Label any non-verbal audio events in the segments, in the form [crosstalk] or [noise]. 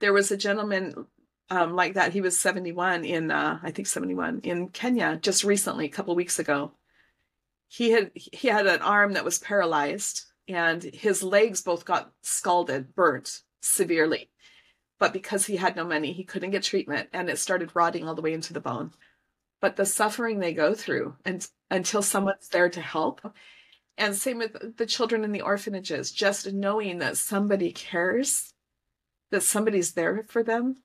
there was a gentleman um, like that. He was 71 in, uh, I think 71 in Kenya just recently, a couple weeks ago. He had he had an arm that was paralyzed, and his legs both got scalded, burnt severely. But because he had no money, he couldn't get treatment, and it started rotting all the way into the bone. But the suffering they go through, and until someone's there to help, and same with the children in the orphanages, just knowing that somebody cares, that somebody's there for them.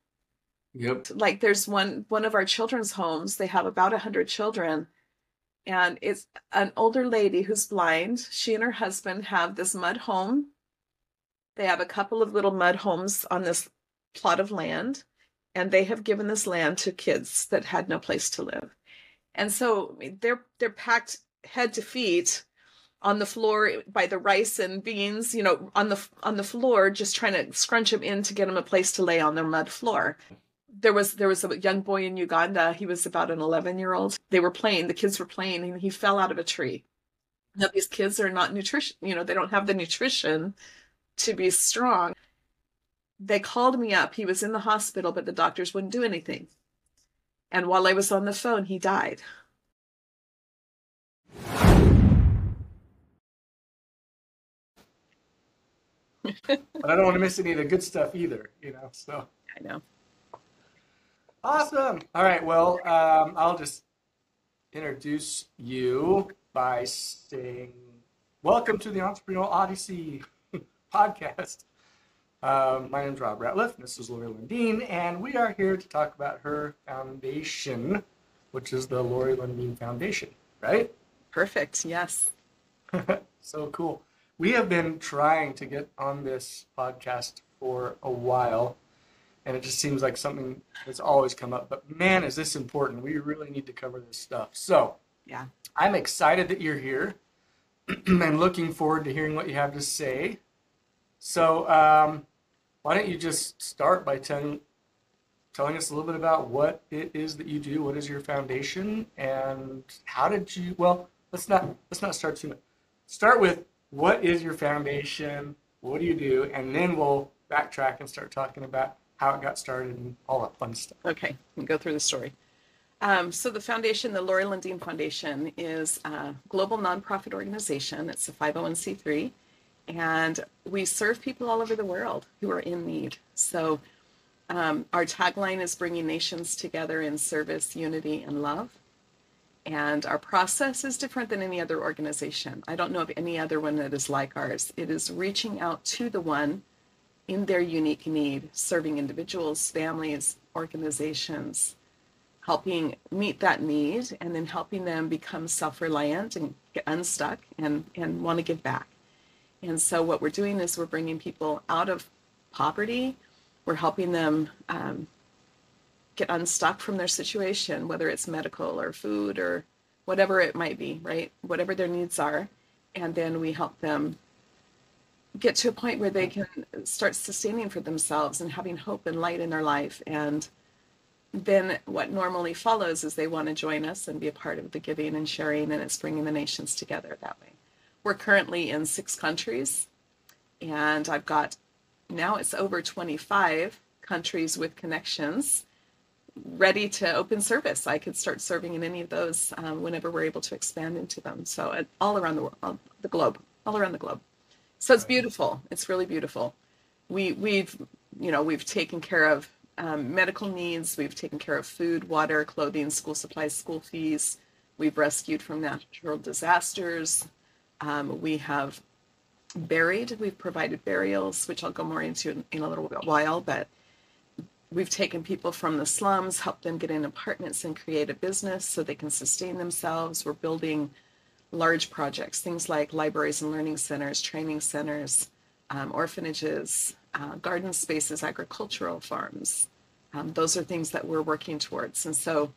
Yep. Like there's one one of our children's homes, they have about a hundred children. And it's an older lady who's blind. She and her husband have this mud home. They have a couple of little mud homes on this plot of land, and they have given this land to kids that had no place to live. And so they're they're packed head to feet on the floor by the rice and beans, you know, on the on the floor, just trying to scrunch them in to get them a place to lay on their mud floor. There was there was a young boy in Uganda. He was about an 11 year old. They were playing. The kids were playing, and he fell out of a tree. Now these kids are not nutrition. You know, they don't have the nutrition to be strong. They called me up. He was in the hospital, but the doctors wouldn't do anything. And while I was on the phone, he died. But I don't want to miss any of the good stuff either, you know. So I know. Awesome. All right. Well, um, I'll just introduce you by saying, "Welcome to the Entrepreneurial Odyssey [laughs] podcast." Um, my name is Rob Ratliff, and this is Lori Lundeen, and we are here to talk about her foundation, which is the Lori Lundeen Foundation, right? Perfect. Yes. [laughs] so cool we have been trying to get on this podcast for a while and it just seems like something that's always come up but man is this important. We really need to cover this stuff. So yeah. I'm excited that you're here [clears throat] and looking forward to hearing what you have to say. So um, why don't you just start by telling telling us a little bit about what it is that you do what is your foundation and how did you well let's not let's not start too much. Start with what is your foundation? What do you do? And then we'll backtrack and start talking about how it got started and all that fun stuff. Okay, go through the story. Um, so the foundation, the Lori Lundeen Foundation, is a global nonprofit organization. It's a 501c3, and we serve people all over the world who are in need. So um, our tagline is bringing nations together in service, unity, and love. And our process is different than any other organization. I don't know of any other one that is like ours. It is reaching out to the one in their unique need, serving individuals, families, organizations, helping meet that need, and then helping them become self reliant and get unstuck and, and want to give back. And so, what we're doing is we're bringing people out of poverty, we're helping them um, get unstuck from their situation, whether it's medical or food or whatever it might be, right? Whatever their needs are. And then we help them get to a point where they can start sustaining for themselves and having hope and light in their life. And then what normally follows is they want to join us and be a part of the giving and sharing, and it's bringing the nations together that way. We're currently in six countries, and I've got now it's over 25 countries with connections ready to open service. I could start serving in any of those um, whenever we're able to expand into them. So uh, all around the world, the globe, all around the globe. So it's beautiful. It's really beautiful. We we've you know we've taken care of um, medical needs. We've taken care of food, water, clothing, school supplies, school fees. We've rescued from natural disasters. Um, we have buried. We've provided burials, which I'll go more into in, in a little while, but We've taken people from the slums, helped them get in apartments and create a business so they can sustain themselves. We're building large projects, things like libraries and learning centers, training centers, um, orphanages, uh, garden spaces, agricultural farms. Um, those are things that we're working towards. And so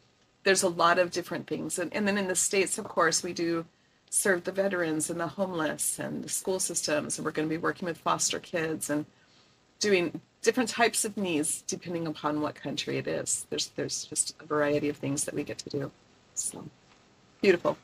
there's a lot of different things. And, and then in the States, of course, we do serve the veterans and the homeless and the school systems. And we're going to be working with foster kids and doing different types of needs depending upon what country it is. There's there's just a variety of things that we get to do. So beautiful.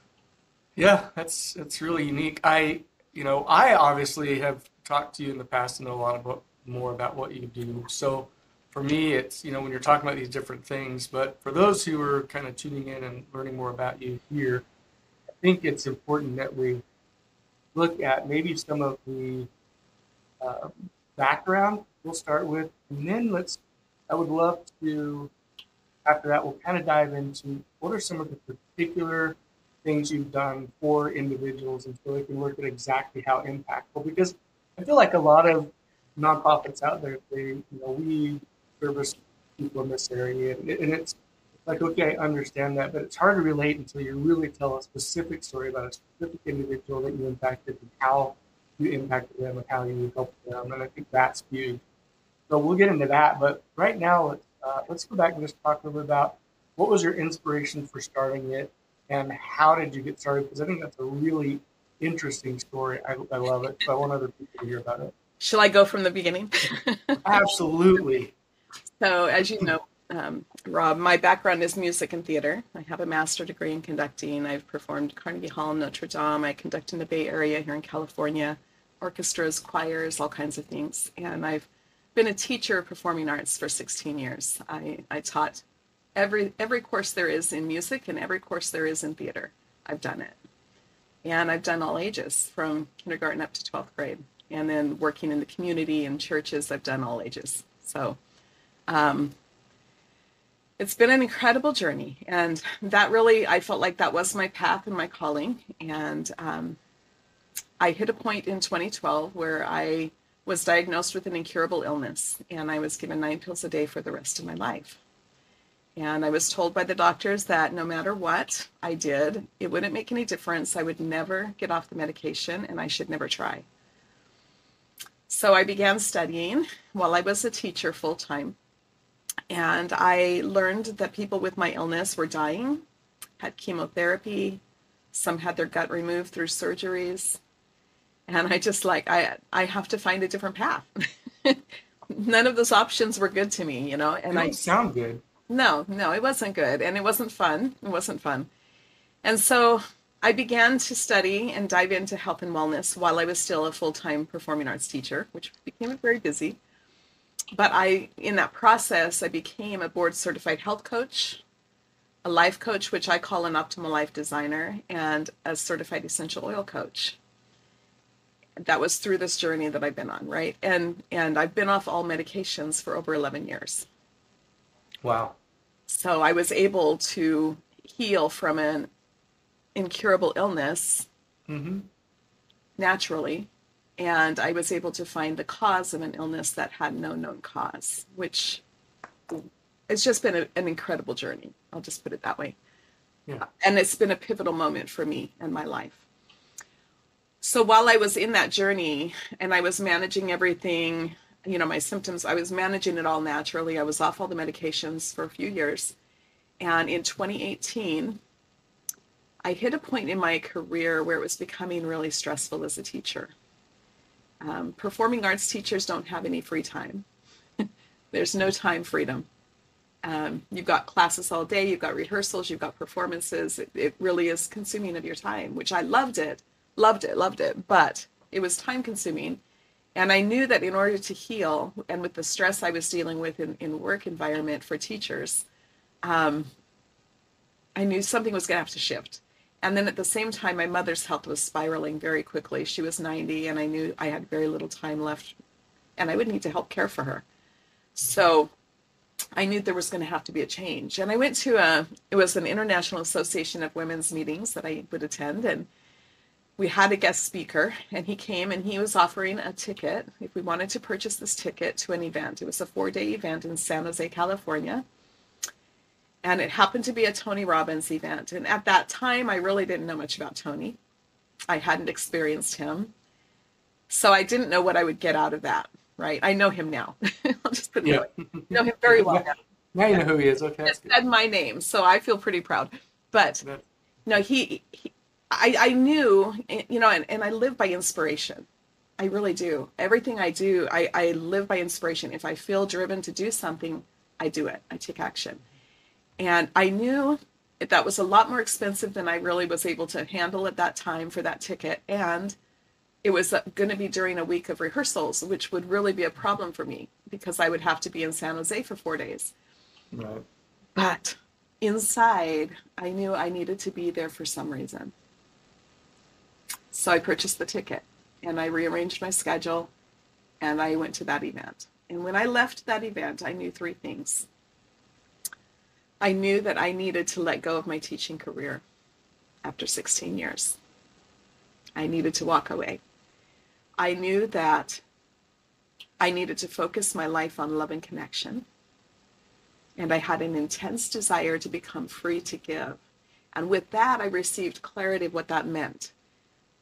Yeah, that's that's really unique. I you know I obviously have talked to you in the past and know a lot about more about what you do. So for me, it's, you know, when you're talking about these different things, but for those who are kind of tuning in and learning more about you here, I think it's important that we look at maybe some of the uh, background we'll start with, and then let's, I would love to, after that, we'll kind of dive into what are some of the particular things you've done for individuals and so we can look at exactly how impactful, because I feel like a lot of nonprofits out there, they, you know, we service people in this area. And, and it's like, okay, I understand that, but it's hard to relate until you really tell a specific story about a specific individual that you impacted and how you impacted them and how you helped them. And I think that's huge. So we'll get into that. But right now, let's, uh, let's go back and just talk a little bit about what was your inspiration for starting it and how did you get started? Because I think that's a really interesting story. I, I love it. So I want other people to hear about it. Shall I go from the beginning? [laughs] Absolutely. So, as you know, um, Rob, my background is music and theater. I have a master degree in conducting. I've performed Carnegie Hall, Notre Dame. I conduct in the Bay Area here in California, orchestras, choirs, all kinds of things. And I've been a teacher of performing arts for 16 years. I, I taught every every course there is in music and every course there is in theater. I've done it. And I've done all ages from kindergarten up to 12th grade. And then working in the community and churches, I've done all ages. So um, it's been an incredible journey. And that really, I felt like that was my path and my calling. And um, I hit a point in 2012 where I was diagnosed with an incurable illness and I was given nine pills a day for the rest of my life. And I was told by the doctors that no matter what I did, it wouldn't make any difference. I would never get off the medication and I should never try. So I began studying while I was a teacher full time. And I learned that people with my illness were dying, had chemotherapy, some had their gut removed through surgeries. And I just like, I, I have to find a different path. [laughs] None of those options were good to me, you know, and I sound good. No, no, it wasn't good. And it wasn't fun. It wasn't fun. And so I began to study and dive into health and wellness while I was still a full time performing arts teacher, which became very busy. But I, in that process, I became a board certified health coach, a life coach, which I call an optimal life designer, and a certified essential oil coach. That was through this journey that I've been on, right? And and I've been off all medications for over 11 years. Wow. So I was able to heal from an incurable illness mm-hmm. naturally. And I was able to find the cause of an illness that had no known cause, which it's just been a, an incredible journey. I'll just put it that way. Yeah. Uh, and it's been a pivotal moment for me and my life. So while I was in that journey and I was managing everything, you know, my symptoms, I was managing it all naturally. I was off all the medications for a few years. And in 2018, I hit a point in my career where it was becoming really stressful as a teacher. Um, performing arts teachers don't have any free time. [laughs] There's no time freedom. Um, you've got classes all day, you've got rehearsals, you've got performances. It, it really is consuming of your time, which I loved it, loved it, loved it, but it was time consuming. And I knew that in order to heal, and with the stress I was dealing with in, in work environment for teachers, um, I knew something was going to have to shift. And then at the same time, my mother's health was spiraling very quickly. She was 90, and I knew I had very little time left, and I would need to help care for her. So I knew there was going to have to be a change. And I went to a, it was an International Association of Women's meetings that I would attend, and we had a guest speaker, and he came and he was offering a ticket if we wanted to purchase this ticket to an event. It was a four day event in San Jose, California and it happened to be a Tony Robbins event. And at that time, I really didn't know much about Tony. I hadn't experienced him. So I didn't know what I would get out of that, right? I know him now. [laughs] I'll just put it yeah. that way. know him very well [laughs] now. Now you know who he is. Okay. Just said my name, so I feel pretty proud. But no, he, he I, I knew, you know, and, and I live by inspiration. I really do. Everything I do, I, I live by inspiration. If I feel driven to do something, I do it. I take action. And I knew that was a lot more expensive than I really was able to handle at that time for that ticket. And it was uh, going to be during a week of rehearsals, which would really be a problem for me because I would have to be in San Jose for four days. Right. But inside, I knew I needed to be there for some reason. So I purchased the ticket and I rearranged my schedule and I went to that event. And when I left that event, I knew three things. I knew that I needed to let go of my teaching career after 16 years. I needed to walk away. I knew that I needed to focus my life on love and connection. And I had an intense desire to become free to give. And with that, I received clarity of what that meant.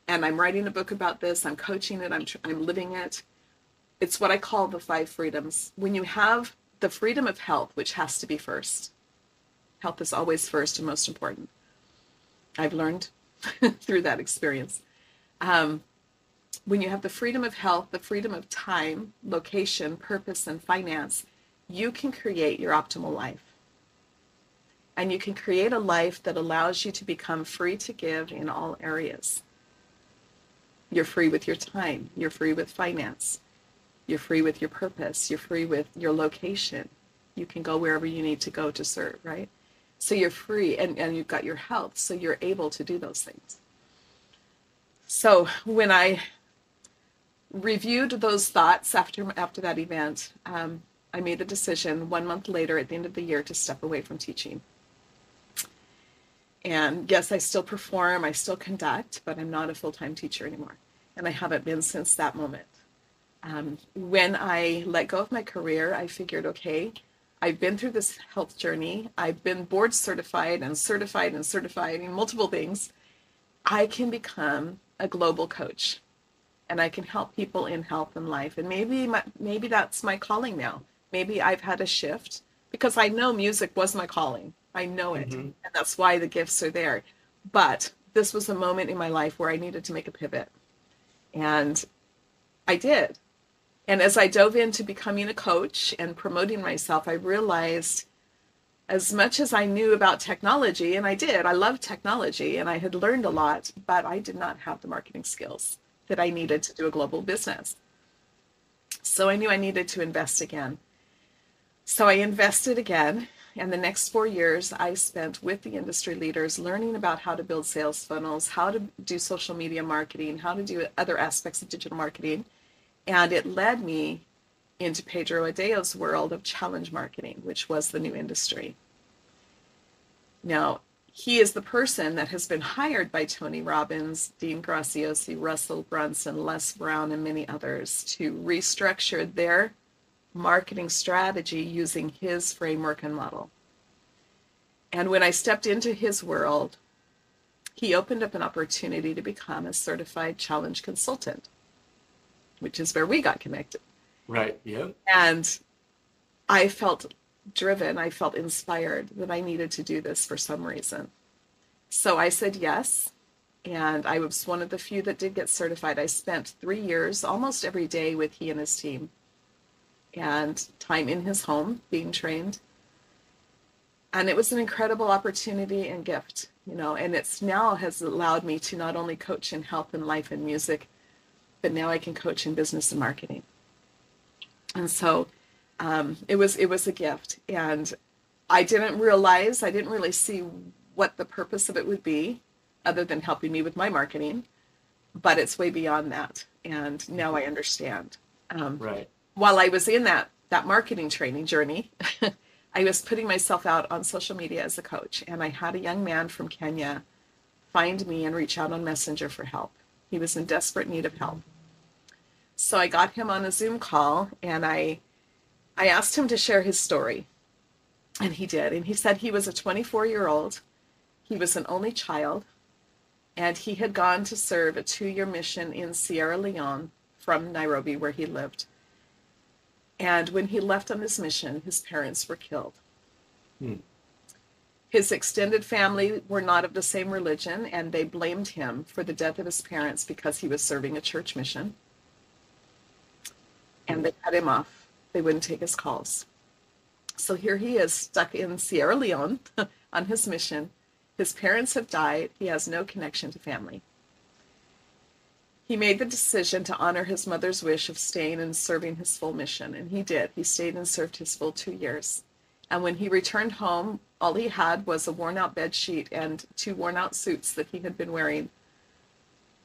And I'm writing a book about this. I'm coaching it. I'm, I'm living it. It's what I call the five freedoms. When you have the freedom of health, which has to be first, health is always first and most important. I've learned [laughs] through that experience. Um, when you have the freedom of health, the freedom of time, location, purpose, and finance, you can create your optimal life. And you can create a life that allows you to become free to give in all areas. You're free with your time, you're free with finance, you're free with your purpose, you're free with your location. You can go wherever you need to go to serve, right? So you're free and, and you've got your health, so you're able to do those things. So when I reviewed those thoughts after after that event, um, I made the decision one month later at the end of the year to step away from teaching. And yes, I still perform, I still conduct, but I'm not a full time teacher anymore. And I haven't been since that moment. Um, when I let go of my career, I figured, okay, I've been through this health journey. I've been board certified and certified and certified in multiple things. I can become a global coach and I can help people in health and life. And maybe my, maybe that's my calling now. Maybe I've had a shift because I know music was my calling. I know it. Mm-hmm. And that's why the gifts are there. But this was a moment in my life where I needed to make a pivot. And I did. And as I dove into becoming a coach and promoting myself, I realized as much as I knew about technology, and I did, I loved technology and I had learned a lot, but I did not have the marketing skills that I needed to do a global business. So I knew I needed to invest again. So I invested again. And the next four years, I spent with the industry leaders learning about how to build sales funnels, how to do social media marketing, how to do other aspects of digital marketing. And it led me into Pedro Adao's world of challenge marketing, which was the new industry. Now, he is the person that has been hired by Tony Robbins, Dean Graziosi, Russell Brunson, Les Brown, and many others to restructure their marketing strategy using his framework and model. And when I stepped into his world, he opened up an opportunity to become a certified challenge consultant, which is where we got connected. Right. Yeah. And I felt driven, I felt inspired that I needed to do this for some reason. So I said yes. And I was one of the few that did get certified. I spent three years almost every day with he and his team and time in his home being trained. And it was an incredible opportunity and gift, you know, and it's now has allowed me to not only coach in health and life and music, but now I can coach in business and marketing. And so um, it was it was a gift, and I didn't realize I didn't really see what the purpose of it would be, other than helping me with my marketing. But it's way beyond that, and now I understand. Um, right. While I was in that that marketing training journey, [laughs] I was putting myself out on social media as a coach, and I had a young man from Kenya find me and reach out on Messenger for help. He was in desperate need of help. So I got him on a Zoom call and I I asked him to share his story. And he did. And he said he was a 24 year old, he was an only child, and he had gone to serve a two year mission in Sierra Leone from Nairobi, where he lived. And when he left on this mission, his parents were killed. Hmm. His extended family were not of the same religion, and they blamed him for the death of his parents because he was serving a church mission. And they cut him off they wouldn't take his calls. So here he is stuck in Sierra Leone [laughs] on his mission. His parents have died. He has no connection to family. he made the decision to honor his mother's wish of staying and serving his full mission, and he did. He stayed and served his full two years. And when he returned home, all he had was a worn out bed sheet and two worn out suits that he had been wearing.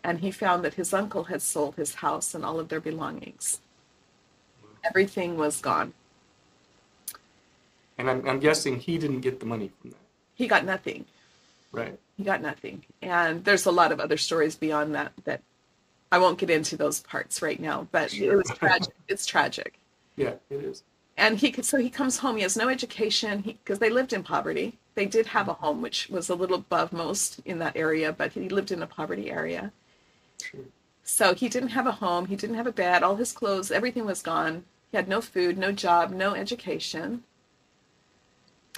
And he found that his uncle had sold his house and all of their belongings. Everything was gone. And I'm, I'm guessing he didn't get the money from that. He got nothing. Right. He got nothing. And there's a lot of other stories beyond that that I won't get into those parts right now, but it was tragic. [laughs] It's tragic. Yeah, it is. And he could, so he comes home. He has no education because they lived in poverty. They did have a mm-hmm. home, which was a little above most in that area, but he lived in a poverty area. Sure. So he didn't have a home. He didn't have a bed. All his clothes, everything was gone. He had no food, no job, no education.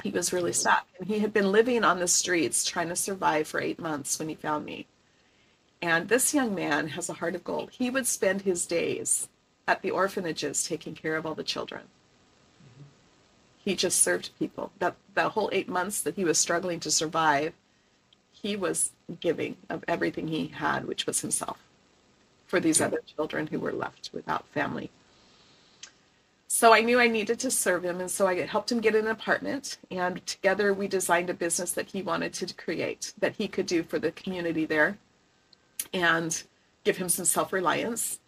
He was really stuck. And he had been living on the streets trying to survive for eight months when he found me. And this young man has a heart of gold. He would spend his days at the orphanages taking care of all the children. Mm-hmm. He just served people. That the whole eight months that he was struggling to survive, he was giving of everything he had, which was himself, for these other children who were left without family. So I knew I needed to serve him, and so I helped him get an apartment. And together we designed a business that he wanted to create, that he could do for the community there, and give him some self reliance.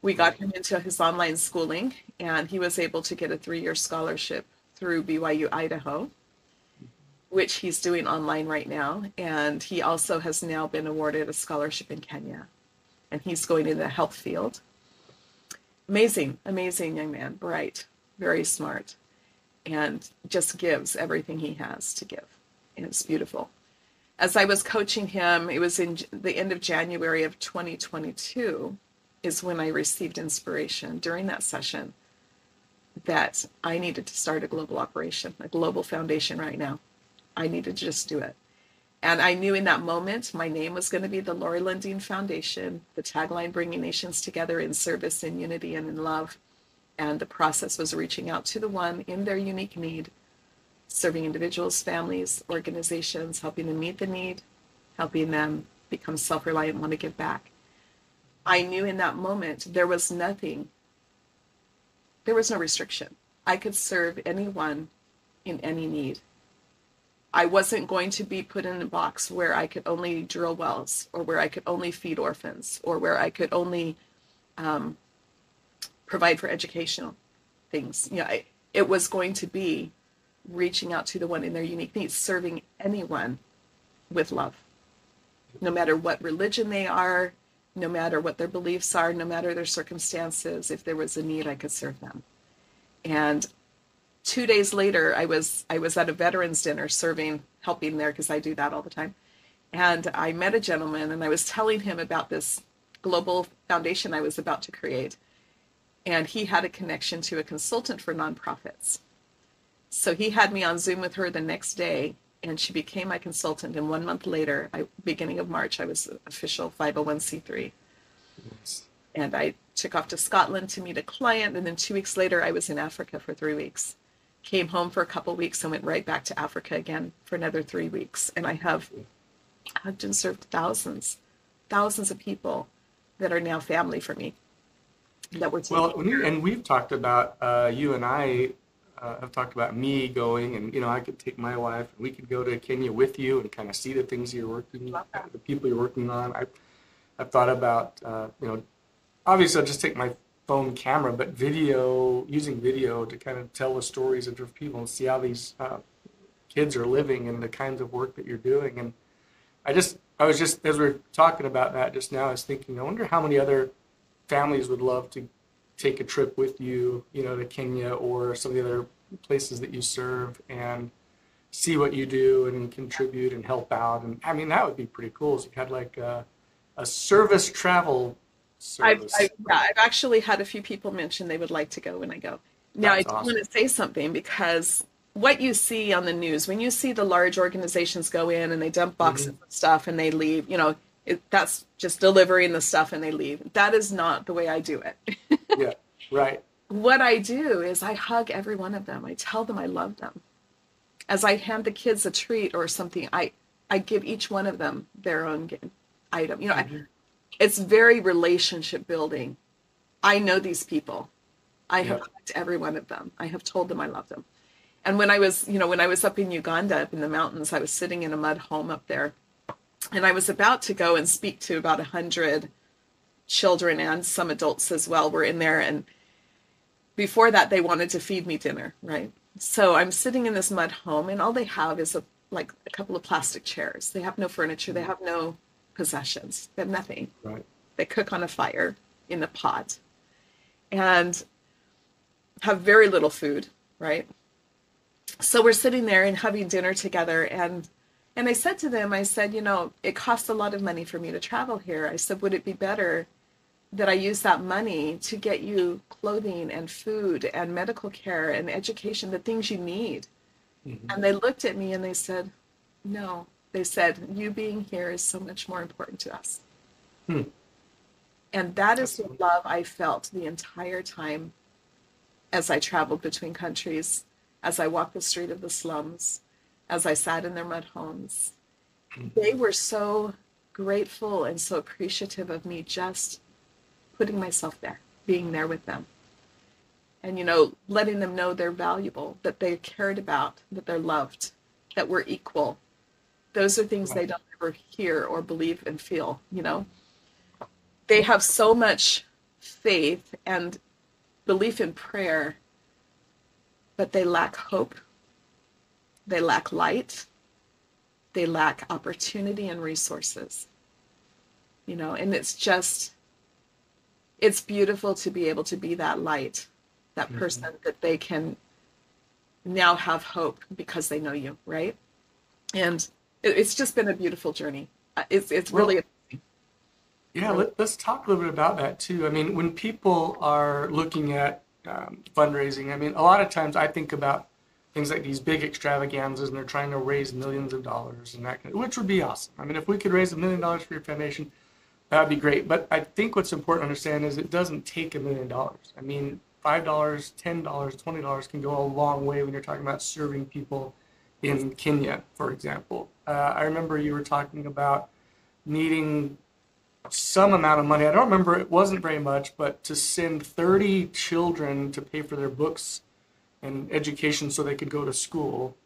We got him into his online schooling, and he was able to get a three year scholarship through BYU Idaho, which he's doing online right now. And he also has now been awarded a scholarship in Kenya, and he's going in the health field. Amazing, amazing young man, bright, very smart, and just gives everything he has to give. And it's beautiful. As I was coaching him, it was in the end of January of 2022 is when I received inspiration during that session that I needed to start a global operation, a global foundation right now. I needed to just do it. And I knew in that moment my name was going to be the Lori Lundeen Foundation, the tagline bringing nations together in service, in unity, and in love. And the process was reaching out to the one in their unique need, serving individuals, families, organizations, helping them meet the need, helping them become self reliant, want to give back. I knew in that moment there was nothing, there was no restriction. I could serve anyone in any need. I wasn't going to be put in a box where I could only drill wells or where I could only feed orphans or where I could only um, provide for educational things. You know, I, it was going to be reaching out to the one in their unique needs, serving anyone with love, no matter what religion they are, no matter what their beliefs are, no matter their circumstances. If there was a need, I could serve them. And two days later i was i was at a veterans dinner serving helping there because i do that all the time and i met a gentleman and i was telling him about this global foundation i was about to create and he had a connection to a consultant for nonprofits so he had me on zoom with her the next day and she became my consultant and one month later I, beginning of march i was official 501c3 Yes. and I took off to Scotland to meet a client. And then two weeks later, I was in Africa for three weeks. Came home for a couple weeks and went right back to Africa again for another three weeks. And I have hugged and served thousands, thousands of people that are now family for me. That we're. Well, when you, and we've talked about uh, you and I uh, have talked about me going, and you know, I could take my wife, and we could go to Kenya with you and kind of see the things you're working, the people you're working on. I, I've thought about, uh, you know, obviously I'll just take my phone camera, but video, using video to kind of tell the stories of different people and see how these uh, kids are living and the kinds of work that you're doing. And I just, I was just, as we are talking about that just now, I was thinking, I wonder how many other families would love to take a trip with you, you know, to Kenya or some of the other places that you serve and see what you do and contribute and help out. And I mean, that would be pretty cool. If you had like a, a service travel I've. I've, yeah, I've actually had a few people mention they would like to go when I go. Now, That's I do awesome. want to say something because what you see on the news, when you see the large organizations go in and they dump boxes Mm-hmm. of stuff and they leave, you know, it, that's just delivering the stuff and they leave. That is not the way I do it. [laughs] yeah, right. what I do is I hug every one of them. I tell them I love them. As I hand the kids a treat or something, I I give each one of them their own item. You know, Mhm. It's very relationship building. I know these people. I have Yeah. hugged every one of them. I have told them I love them. And when I was, you know, when I was up in Uganda, up in the mountains, I was sitting in a mud home up there, and I was about to go and speak to about a hundred children and some adults as well were in there. And before that, they wanted to feed me dinner, right? So I'm sitting in this mud home, and all they have is a like a couple of plastic chairs. They have no furniture. They have no possessions. They have nothing. Right. They cook on a fire in a pot, and have very little food, right? So we're sitting there and having dinner together, and and I said to them, I said, you know, it costs a lot of money for me to travel here. I said, would it be better that I use that money to get you clothing and food and medical care and education, the things you need? Mhm. And they looked at me and they said, no. They said, you being here is so much more important to us. Hmm. And that is the love I felt the entire time as I traveled between countries, as I walked the street of the slums, as I sat in their mud homes. They were so grateful and so appreciative of me just putting myself there, being there with them. And, you know, letting them know they're valuable, that they're cared about, that they're loved, that we're equal. Those are things they don't ever hear or believe and feel, you know. They have so much faith and belief in prayer, but they lack hope. They lack light. They lack opportunity and resources. You know, and it's just, it's beautiful to be able to be that light, that Mhm. person that they can now have hope because they know you, right? And it's just been a beautiful journey. Uh, It's it's Well, really Yeah, let, let's talk a little bit about that too. I mean, when people are looking at um, fundraising, I mean, a lot of times I think about things like these big extravaganzas and they're trying to raise millions of dollars and that, kind which would be awesome. I mean, if we could raise a million dollars for your foundation, that would be great. But I think what's important to understand is it doesn't take a million dollars. I mean, five dollars, ten dollars, twenty dollars can go a long way when you're talking about serving people in Kenya, for example. Uh, I remember you were talking about needing some amount of money. I don't remember, it wasn't very much, but to send 30 children to pay for their books and education so they could go to school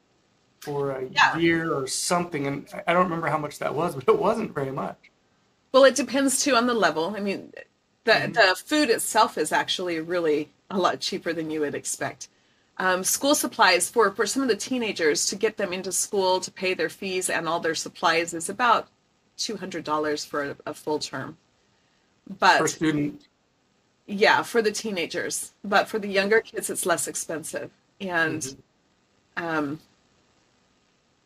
for a Yeah. year or something. And I- don't remember how much that was, but it wasn't very much. Well, it depends too on the level. I mean, the Mhm. the food itself is actually really a lot cheaper than you would expect. Um, school supplies for for some of the teenagers to get them into school to pay their fees and all their supplies is about two hundred dollars for a, a full term. But Per student, yeah, for the teenagers. But for the younger kids, it's less expensive. And Mhm. um,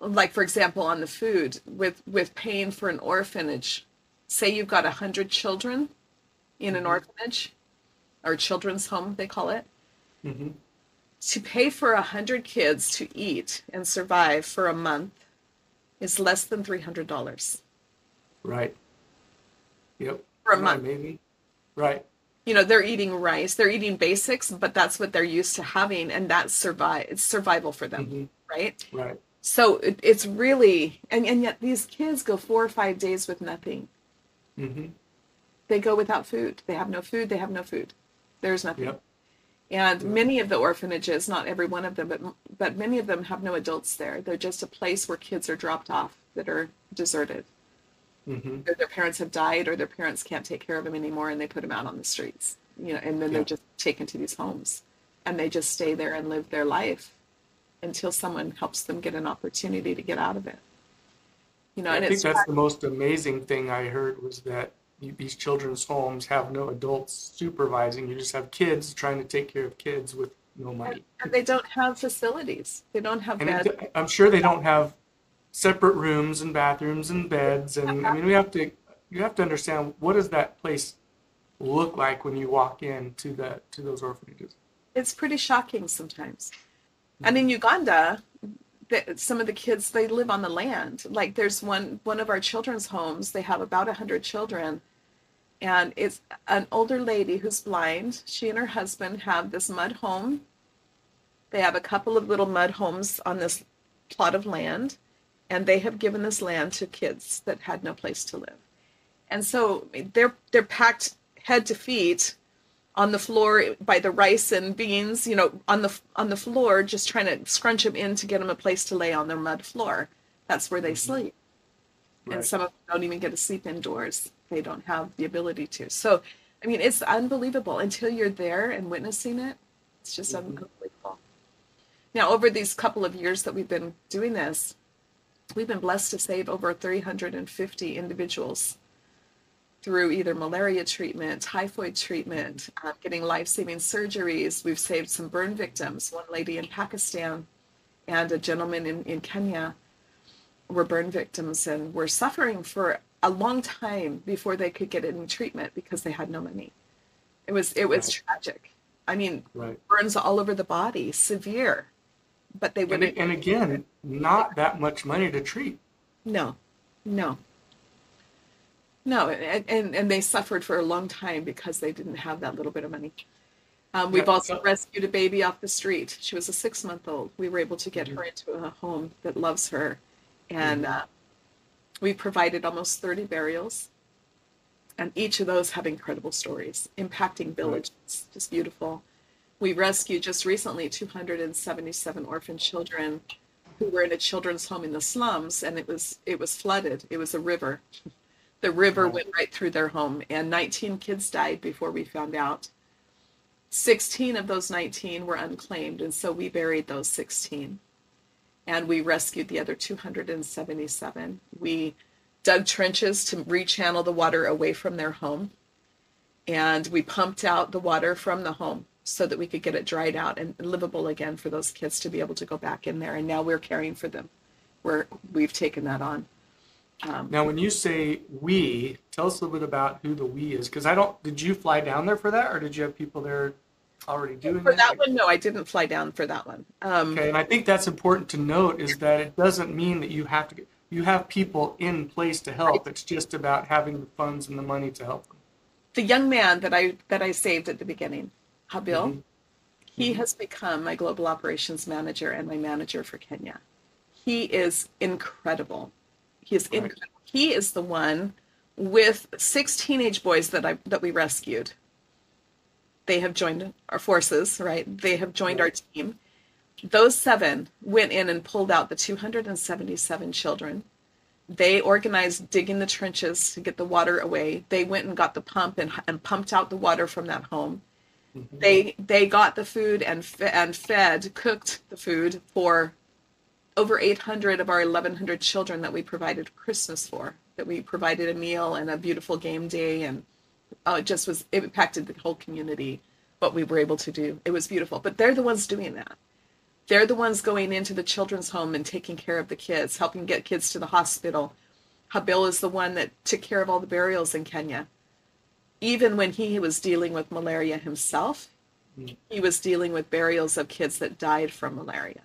like for example, on the food with with paying for an orphanage, say you've got a hundred children in an Mhm. orphanage or children's home, they call it. Mhm. To pay for a hundred kids to eat and survive for a month is less than three hundred dollars right. Yep. for a Isn't month. Amazing. Right. you know they're eating rice they're eating basics but that's what they're used to having and that's survive it's survival for them Mhm. right Right. so it, it's really and, and yet these kids go four or five days with nothing hmm they go without food they have no food they have no food there's nothing Yep. And many of the orphanages not every one of them but but many of them have no adults there. They're just a place where kids are dropped off that are deserted. Hmm their parents have died or their parents can't take care of them anymore and they put them out on the streets you know and then they're just taken to these homes. And they just stay there and live their life until someone helps them get an opportunity to get out of it. You know I think that's the most amazing thing I heard was that these children's homes have no adults supervising. You just have kids trying to take care of kids with no money. and they don't have facilities they don't have And beds it, I'm sure they don't have separate rooms and bathrooms and beds. And I mean, we have to you have to understand what does that place look like when you walk into the to those orphanages. it's pretty shocking sometimes. And in Uganda, the, some of the kids they live on the land. Like there's one one of our children's homes. They have about a hundred children, and it's an older lady who's blind. She and her husband have this mud home. They have a couple of little mud homes on this plot of land, and they have given this land to kids that had no place to live. And so they're they're packed head to feet on the floor by the rice and beans, you know, on the on the floor, just trying to scrunch them in to get them a place to lay on their mud floor. That's where they mm-hmm. sleep. And some of them don't even get to sleep indoors. They don't have the ability to. So, I mean, it's unbelievable until you're there and witnessing it. It's just Mhm. unbelievable. Now, over these couple of years that we've been doing this, we've been blessed to save over 350 individuals through either malaria treatment, typhoid treatment, uh, getting life saving surgeries. We've saved some burn victims. One lady in Pakistan and a gentleman in, in Kenya were burn victims and were suffering for a long time before they could get any treatment because they had no money. It was it was Right. tragic. I mean, Right. burns all over the body, severe, but they And, wouldn't. and again, not that much money to treat. No, no, no, and, and and they suffered for a long time because they didn't have that little bit of money. Um, we've Yeah, also so- rescued a baby off the street. She was a six month old. We were able to get her into a home that loves her, and Mhm. uh, we provided almost thirty burials, and each of those have incredible stories, impacting villages. Just beautiful. We rescued just recently 277 orphan children who were in a children's home in the slums and it was it was flooded it was a river the river Wow. went right through their home and 19 kids died before we found out 16 of those 19 were unclaimed and so we buried those 16 and we rescued the other 277 we dug trenches to rechannel the water away from their home and we pumped out the water from the home so that we could get it dried out and livable again for those kids to be able to go back in there and now we're caring for them we're we've taken that on um, Now, when you say we, tell us a little bit about who the we is, because I don't. Did you fly down there for that, or did you have people there already doing for that? that one no i didn't fly down for that one um, Okay, and I think that's important to note is that it doesn't mean that you have to get. You have people in place to help. It's just about having the funds and the money to help them. the young man that i that i saved at the beginning habil Mhm. he has become my global operations manager and my manager for kenya he is incredible he is Right. incredible he is the one with six teenage boys that i that we rescued they have joined our forces right? They have joined our team. Those seven went in and pulled out the 277 children. They organized digging the trenches to get the water away. They went and got the pump and, and pumped out the water from that home. Mm-hmm. They they got the food and fe- and fed cooked the food for over 800 of our 1100 children that we provided christmas for that we provided a meal and a beautiful game day and oh, it just was it impacted the whole community what we were able to do. It was beautiful. But they're the ones doing that. They're the ones going into the children's home and taking care of the kids helping get kids to the hospital. Habil is the one that took care of all the burials in kenya. Even when he was dealing with malaria himself, Mm. he was dealing with burials of kids that died from malaria.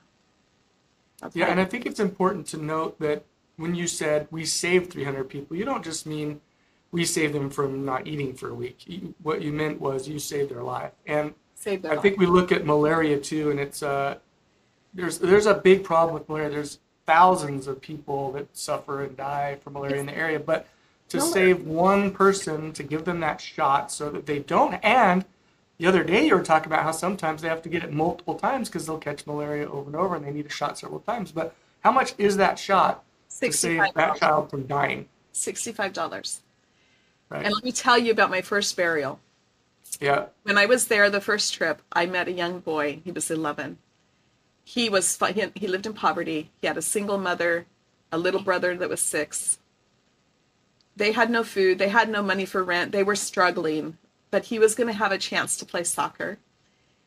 Yeah, and I think it's important to note that when you said we saved 300 people, you don't just mean we saved them from not eating for a week. You, what you meant was you saved their life. And Save I that. think we look at malaria too, and it's uh, there's there's a big problem with malaria. There's thousands of people that suffer and die from malaria in the area, but to save one person to give them that shot so that they don't. And the other day you were talking about how sometimes they have to get it multiple times because they'll catch malaria over and over, and they need a shot several times. But how much is that shot to save that child from dying? $65. Right? And let me tell you about my first burial. yeah. When I was there the first trip, I met a young boy. He was 11. He was he, he lived in poverty. He had a single mother, a little brother that was 6. They had no food, they had no money for rent. They were struggling, but he was going to have a chance to play soccer.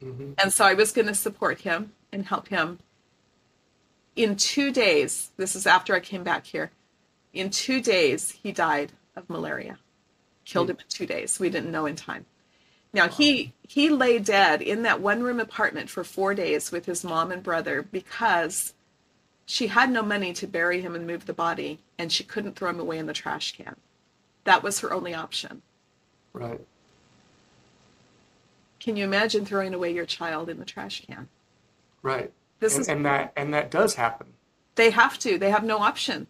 hmm And so I was going to support him and help him. In two days, this is after I came back here, in two days, he died of malaria. Killed him in two days. We didn't know in time. Now he he lay dead in that one room apartment for four days with his mom and brother because she had no money to bury him and move the body, and she couldn't throw him away in the trash can. That was her only option. Right. Can you imagine throwing away your child in the trash can? Right. This and, is and that and that does happen. they have to. They have no option.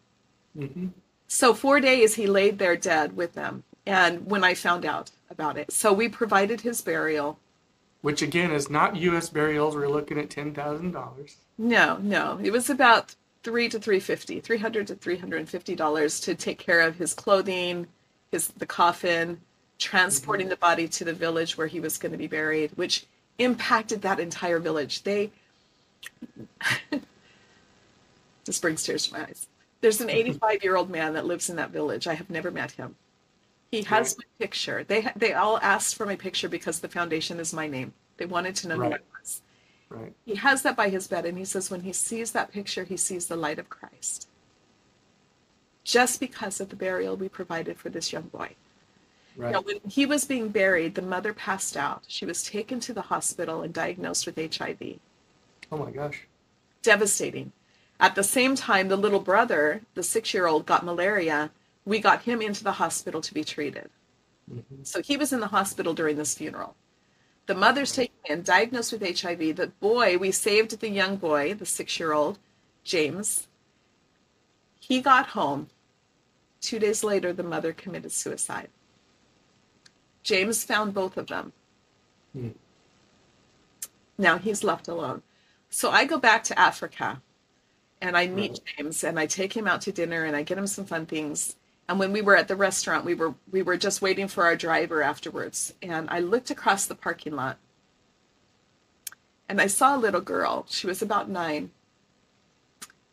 hmm So four days he laid there dead with them. And when I found out about it, so we provided his burial. Which again is not U.S. burials. We're looking at ten thousand dollars. No, no, it was about three to three fifty, three hundred to three hundred and fifty dollars to take care of his clothing, his the coffin, transporting mm-hmm. the body to the village where he was going to be buried, which impacted that entire village. They [laughs] this brings tears to my eyes. There's an 85 year old man that lives in that village. I have never met him. He has Right. my picture. They they all asked for my picture because the foundation is my name. They wanted to know who I was. Right. He has that by his bed, and he says when he sees that picture, he sees the light of Christ. Just because of the burial we provided for this young boy. Right. Now, when he was being buried, the mother passed out. She was taken to the hospital and diagnosed with HIV. Oh my gosh. Devastating. At the same time, the little brother, the six year old, got malaria. We got him into the hospital to be treated. Mhm. So he was in the hospital during this funeral. The mother's taken in, diagnosed with HIV. The boy, we saved the young boy, the six year old, James. He got home. Two days later, the mother committed suicide. James found both of them. Hmm. Now he's left alone. So I go back to Africa and I meet James and I take him out to dinner and I get him some fun things. And when we were at the restaurant, we were we were just waiting for our driver afterwards. And I looked across the parking lot and I saw a little girl. She was about nine.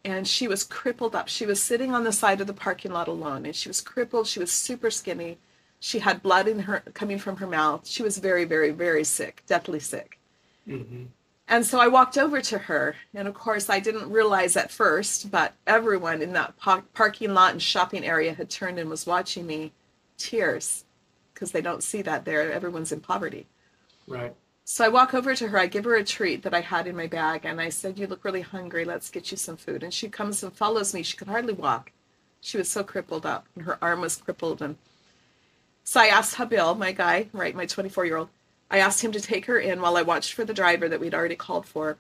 And she was crippled up. She was sitting on the side of the parking lot alone and she was crippled. She was super skinny. She had blood in her coming from her mouth. She was very, very, very sick, deathly sick. hmm And so I walked over to her, and of course, I didn't realize at first, but everyone in that pa- parking lot and shopping area had turned and was watching me, tears, because they don't see that there. Everyone's in poverty. Right. So I walk over to her, I give her a treat that I had in my bag, and I said, You look really hungry, let's get you some food. And she comes and follows me. She could hardly walk. She was so crippled up, and her arm was crippled. And so I asked Habil, my guy, right, my 24 year old, I asked him to take her in while I watched for the driver that we'd already called for,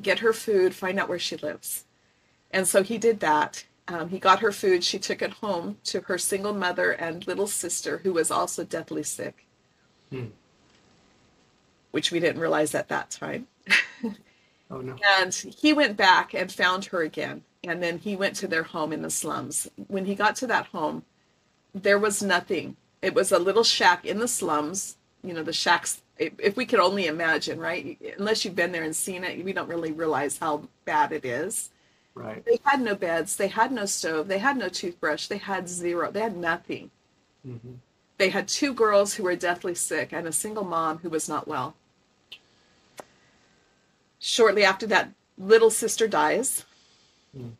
get her food, find out where she lives. And so he did that. Um, he got her food. She took it home to her single mother and little sister, who was also deathly sick, Hmm. which we didn't realize at that time. [laughs] Oh no. And he went back and found her again. And then he went to their home in the slums. When he got to that home, there was nothing. It was a little shack in the slums. You know, the shacks, if we could only imagine, right? Unless you've been there and seen it, we don't really realize how bad it is. Right. They had no beds, they had no stove, they had no toothbrush, they had zero, they had nothing. hmm They had two girls who were deathly sick and a single mom who was not well. Shortly after that, little sister dies. Mm.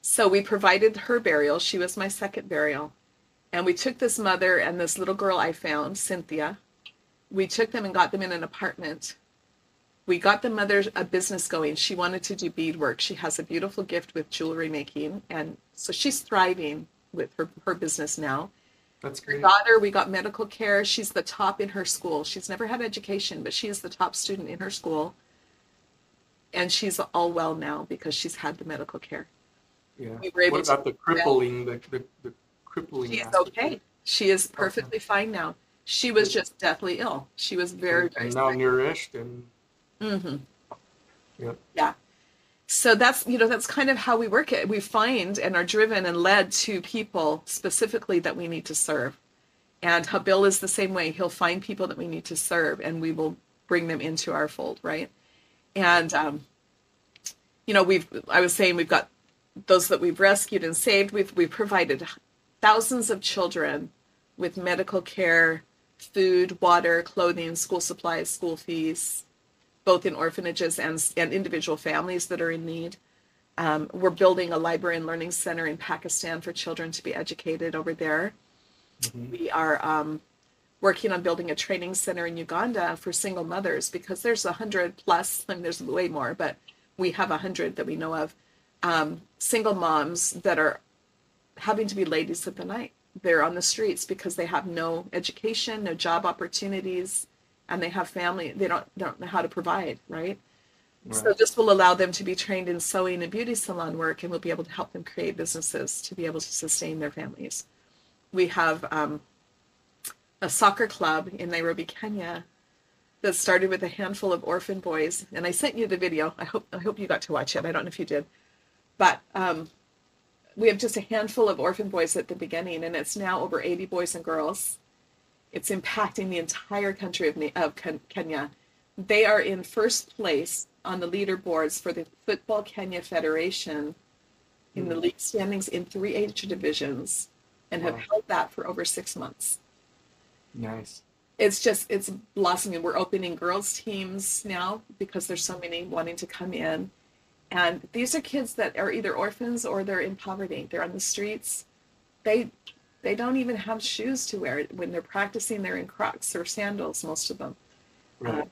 So we provided her burial. She was my second burial. And we took this mother and this little girl I found, Cynthia. We took them and got them in an apartment. We got the mother a business going. She wanted to do beadwork. She has a beautiful gift with jewelry making. And so she's thriving with her, her business now. That's great. Her daughter, we got medical care. She's the top in her school. She's never had education, but she is the top student in her school. And she's all well now because she's had the medical care. Yeah. we What about the crippling? The the, the crippling. She's okay. She is perfectly fine now. She was just deathly ill. She was very, and, very and sick. malnourished and hmm Yep. Yeah. So that's you know that's kind of how we work it. We find and are driven and led to people specifically that we need to serve. And Habil is the same way. He'll find people that we need to serve, and we will bring them into our fold, right? And um, you know, we've I was saying we've got those that we've rescued and saved. We've we've provided thousands of children with medical care, food, water, clothing, school supplies, school fees, both in orphanages and, and individual families that are in need. Um, we're building a library and learning center in Pakistan for children to be educated over there. Mhm. We are um, working on building a training center in Uganda for single mothers because there's a hundred plus, I mean, there's way more, but we have a hundred that we know of um, single moms that are having to be ladies of the night. They're on the streets because they have no education, no job opportunities, and they have family. They don't they don't know how to provide, right? So this will allow them to be trained in sewing and beauty salon work, and we'll be able to help them create businesses to be able to sustain their families. We have um, a soccer club in Nairobi, Kenya, that started with a handful of orphan boys, and I sent you the video. I hope I hope you got to watch it. I don't know if you did, but um, we have just a handful of orphan boys at the beginning, and it's now over 80 boys and girls. It's impacting the entire country of, of Ken- Kenya. They are in first place on the leaderboards for the Football Kenya Federation in the hmm. league standings in three age divisions and have Wow. held that for over six months. Nice. It's just, it's blossoming. We're opening girls' teams now because there's so many wanting to come in. And these are kids that are either orphans or they're in poverty. They're on the streets. They they don't even have shoes to wear when they're practicing. They're in Crocs or sandals, most of them. Right. Uh,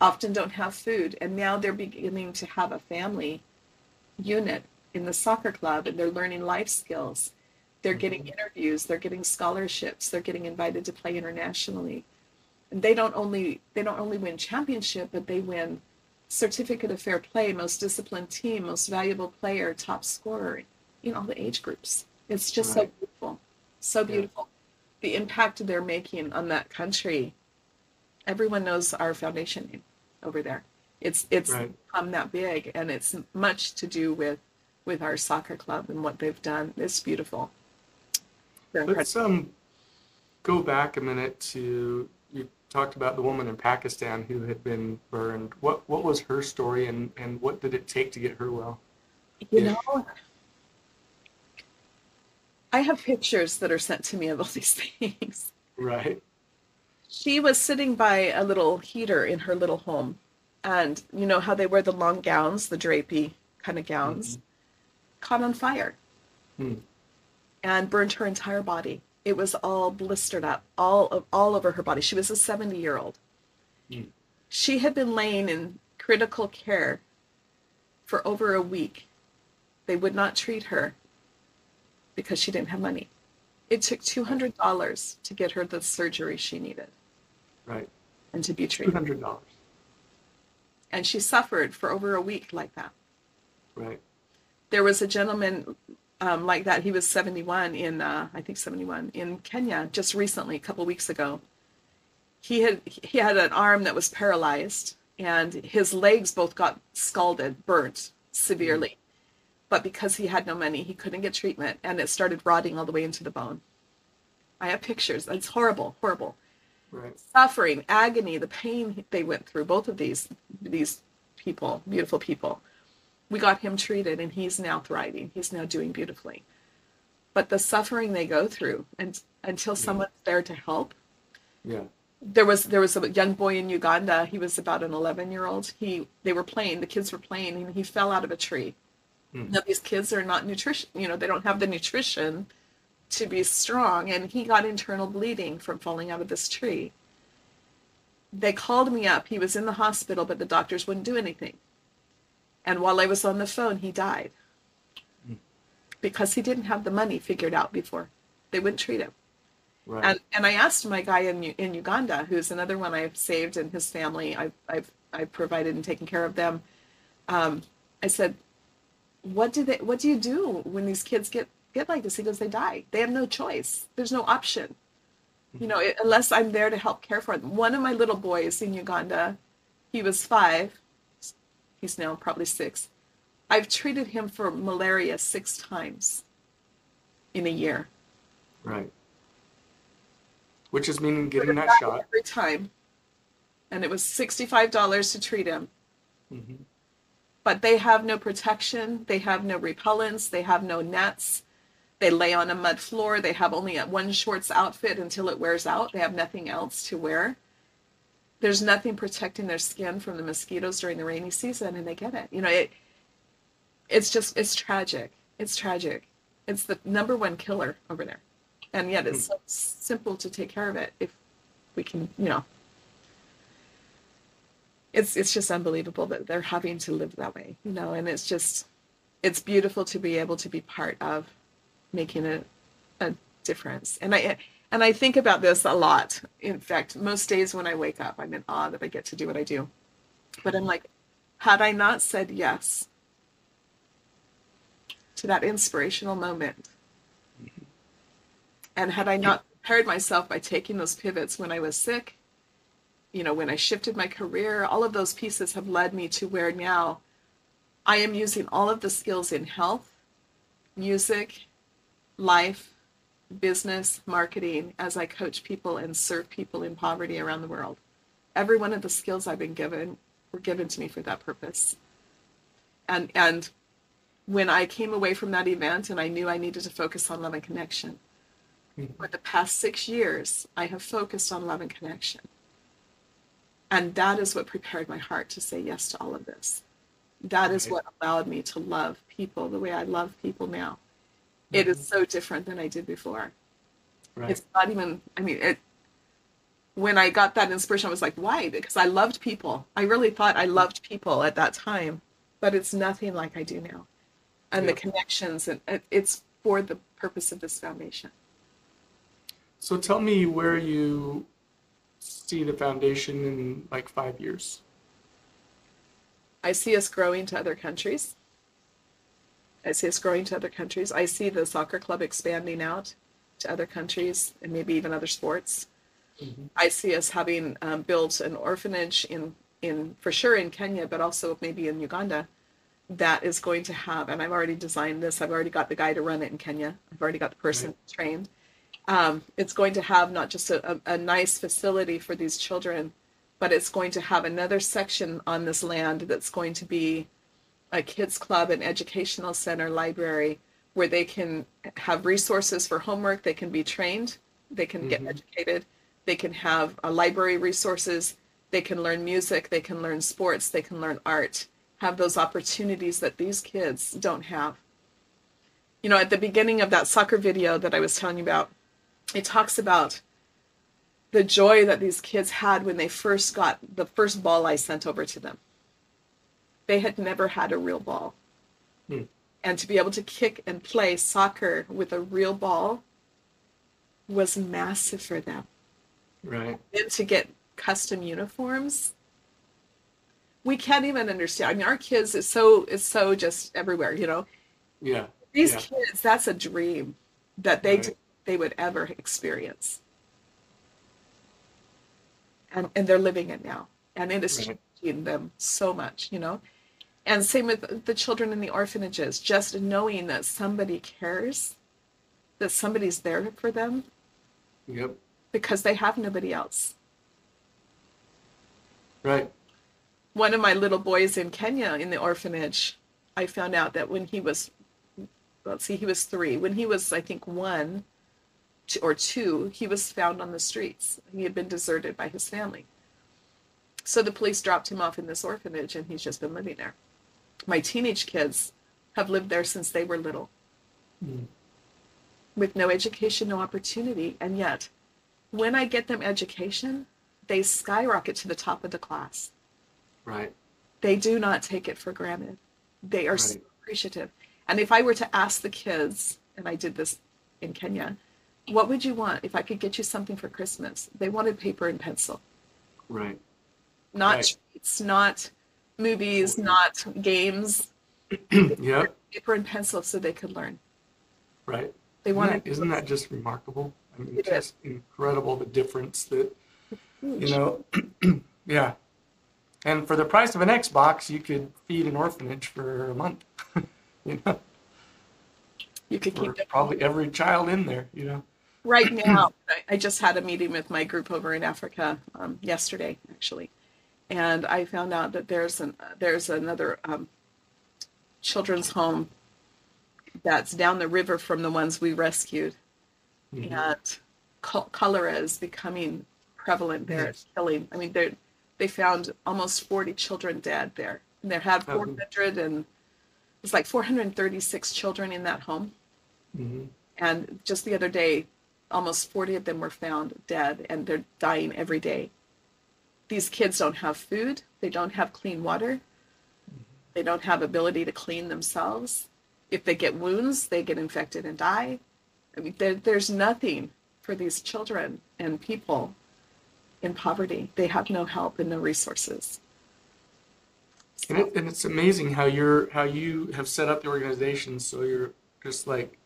often don't have food, and now they're beginning to have a family unit in the soccer club, and they're learning life skills. They're getting interviews. They're getting scholarships. They're getting invited to play internationally. And they don't only they don't only win championship, but they win certificate of fair play, most disciplined team, most valuable player, top scorer in all the age groups. It's just so beautiful, so beautiful. The impact they're making on that country. Everyone knows our foundation name over there. It's it's Right. become that big, and it's much to do with with our soccer club and what they've done. It's beautiful. They're Let's um go back a minute to you talked about the woman in Pakistan who had been burned. What what was her story and and what did it take to get her well? You Yeah. know, I have pictures that are sent to me of all [laughs] these things. Right. She was sitting by a little heater in her little home. And you know how they wear the long gowns, the drapey kind of gowns, caught on fire Hmm. and burned her entire body. It was all blistered up, all of, all over her body. She was a 70 year old. Hmm. She had been laying in critical care for over a week. They would not treat her because she didn't have money. It took $200 to get her the surgery she needed Right. and to be treated. Two hundred dollars. And she suffered for over a week like that. Right. There was a gentleman um, like that. He was 71 in, uh, I think 71 in Kenya just recently, a couple weeks ago. He had he had an arm that was paralyzed, and his legs both got scalded, burnt severely. But because he had no money, he couldn't get treatment, and it started rotting all the way into the bone. I have pictures. It's horrible, horrible. Right. suffering, agony, the pain they went through, both of these these people, beautiful people. We got him treated and he's now thriving. He's now doing beautifully. But the suffering they go through and until someone's there to help. Yeah. There was there was a young boy in Uganda. He was about an 11 year old. He they were playing. The kids were playing, and he fell out of a tree. Hmm. Now these kids are not nutrition. You know they don't have the nutrition to be strong, and he got internal bleeding from falling out of this tree they called me up. He was in the hospital, but the doctors wouldn't do anything. And while I was on the phone, he died because he didn't have the money figured out before. They wouldn't treat him. Right. And and I asked my guy in in Uganda, who's another one I've saved, and his family, I've I've I've provided and taken care of them. Um, I said, what do they? What do you do when these kids get get like this? He goes, they die. They have no choice. There's no option you know, it- unless I'm there to help care for them. One of my little boys in Uganda, he was five. He's now probably six. I've treated him for malaria six times in a year. right. Which is meaning getting that shot. Every time. And it was $65 to treat him. hmm But they have no protection. They have no repellents. They have no nets. They lay on a mud floor. They have only one shorts outfit until it wears out. They have nothing else to wear. There's nothing protecting their skin from the mosquitoes during the rainy season, and they get it. You know, it. It's just it's tragic. It's tragic. It's the number one killer over there, and yet it's so simple to take care of it if we can. You know, it's it's just unbelievable that they're having to live that way. You know, and it's just it's beautiful to be able to be part of making a, a difference. And I and I think about this a lot. In fact, most days when I wake up, I'm in awe that I get to do what I do. But I'm mm-hmm. like, Had I not said yes to that inspirational moment, mm-hmm. and had I not prepared myself by taking those pivots when I was sick, you know, when I shifted my career, all of those pieces have led me to where now I am using all of the skills in health, music, life, business, marketing as I coach people and serve people in poverty around the world. Every one of the skills I've been given were given to me for that purpose. And and when I came away from that event and I knew I needed to focus on love and connection, mm-hmm. for the past six years, I have focused on love and connection. And that is what prepared my heart to say yes to all of this. That is what allowed me to love people the way I love people now. Mm-hmm. It is so different than I did before. Right. It's not even, I mean, it, when I got that inspiration, I was like, why? Because I loved people. I really thought I loved people at that time, but it's nothing like I do now. And yeah. the connections, and it's for the purpose of this foundation. So tell me where you see the foundation in like five years. I see us growing to other countries. I see us growing to other countries. I see the soccer club expanding out to other countries and maybe even other sports. Mm-hmm. I see us having um, built an orphanage in, in for sure in Kenya, but also maybe in Uganda that is going to have, and I've already designed this. I've already got the guy to run it in Kenya. I've already got the person right. trained. Um, it's going to have not just a, a, a nice facility for these children, but it's going to have another section on this land that's going to be a kids club, an educational center, library, where they can have resources for homework. They can be trained. They can mm-hmm. get educated they can have a library resources. They can learn music. They can learn sports. They can learn art. Have those opportunities that these kids don't have. You know, at the beginning of that soccer video that I was telling you about, it talks about the joy that these kids had when they first got the first ball I sent over to them. They had never had a real ball. Hmm. And to be able to kick and play soccer with a real ball was massive for them. Right. And to get custom uniforms. We can't even understand. I mean, our kids is so is so just everywhere, you know. Yeah. These yeah. kids, that's a dream that they right. they would ever experience. And and they're living it now. And it is right. changing them so much, you know. And same with the children in the orphanages, just knowing that somebody cares, that somebody's there for them. Yep because they have nobody else. Right. One of my little boys in Kenya in the orphanage, I found out that when he was, let's see, he was three. When he was, I think, one or two, he was found on the streets. He had been deserted by his family. So the police dropped him off in this orphanage and he's just been living there. My teenage kids have lived there since they were little. Mm. With no education, no opportunity, and yet when I get them education, they skyrocket to the top of the class. Right. They do not take it for granted. They are right. so appreciative. And if I were to ask the kids, and I did this in Kenya, what would you want if I could get you something for Christmas? They wanted paper and pencil. Right. Not right. treats, not movies, not games. [clears throat] yeah. Paper and pencil so they could learn. Right. They want. Isn't, isn't that just remarkable? I mean, it's just incredible the difference that, you know, [clears throat] yeah. And for the price of an Xbox, you could feed an orphanage for a month. [laughs] you know, you could keep probably every child in there. You know, right [clears throat] now, I just had a meeting with my group over in Africa um, yesterday, actually, and I found out that there's an there's another um, children's home that's down the river from the ones we rescued mm-hmm. and cholera is becoming prevalent there. It's killing. I mean, they they found almost 40 children dead there. And there had 400 and it's like 436 children in that home. Mm-hmm. And just the other day, almost 40 of them were found dead, and they're dying every day. These kids don't have food. They don't have clean water. They don't have ability to clean themselves. If they get wounds, they get infected and die. I mean, there, there's nothing for these children and people in poverty. They have no help and no resources. And, it, and it's amazing how you're how you have set up the organization so you're just like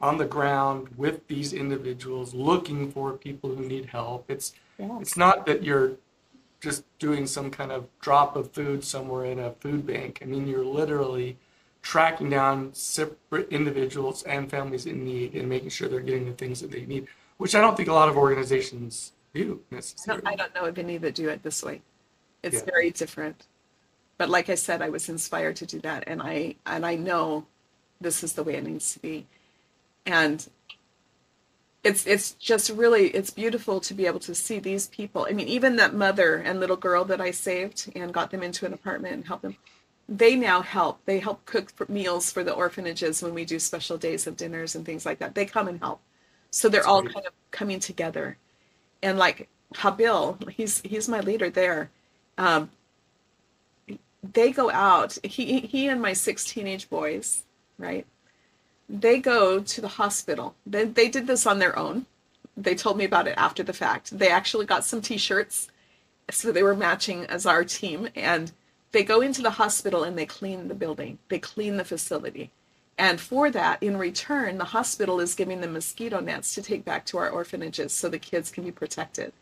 on the ground with these individuals looking for people who need help. It's Yeah. it's not that you're just doing some kind of drop of food somewhere in a food bank. I mean, you're literally tracking down separate individuals and families in need and making sure they're getting the things that they need, which I don't think a lot of organizations do I necessarily. don't, I don't know of any that do it this way. It's Yeah. very different. But like I said, I was inspired to do that, and I and I know this is the way it needs to be. And it's it's just really it's beautiful to be able to see these people. I mean, even that mother and little girl that I saved and got them into an apartment and helped them. They now help. They help cook for meals for the orphanages when we do special days of dinners and things like that. They come and help. So they're That's all great. kind of coming together and like Habil, he's he's my leader there. Um, they go out. He he and my six teenage boys, right? They go to the hospital. They they did this on their own. They told me about it after the fact. They actually got some T-shirts, so they were matching as our team, and they go into the hospital and they clean the building. They clean the facility. And for that, in return, the hospital is giving them mosquito nets to take back to our orphanages so the kids can be protected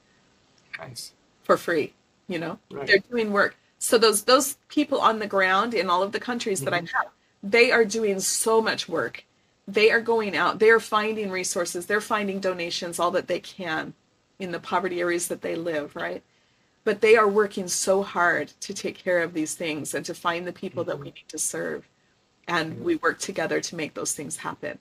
Nice. for free. You know, Right. they're doing work. So those those people on the ground in all of the countries that I Mhm. have, they are doing so much work. They are going out. They are finding resources. They're finding donations, all that they can, in the poverty areas that they live. Right. But they are working so hard to take care of these things and to find the people that we mm-hmm. need to serve, and we mm-hmm. work together to make those things happen.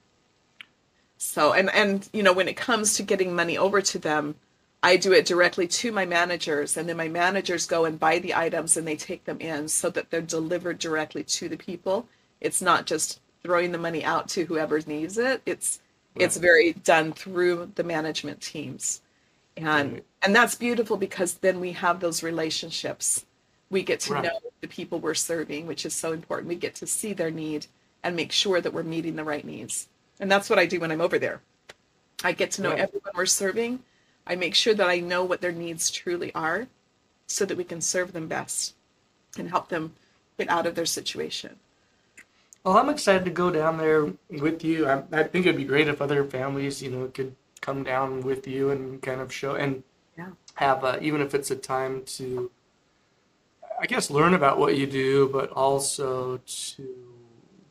So and and you know when it comes to getting money over to them, I do it directly to my managers, and then my managers go and buy the items and they take them in so that they're delivered directly to the people. It's not just throwing the money out to whoever needs it. It's it's very done through the management teams, and Right. and that's beautiful because then we have those relationships. We get to Right. know the people we're serving, which is so important. We get to see their need and make sure that we're meeting the right needs. And that's what I do when I'm over there. I get to know Right. everyone we're serving. I make sure that I know what their needs truly are so that we can serve them best and help them get out of their situation. Well, I'm excited to go down there with you. I, I think it'd be great if other families, you know, could come down with you and kind of show and Yeah. have, uh, even if it's a time to, I guess, learn about what you do, but also to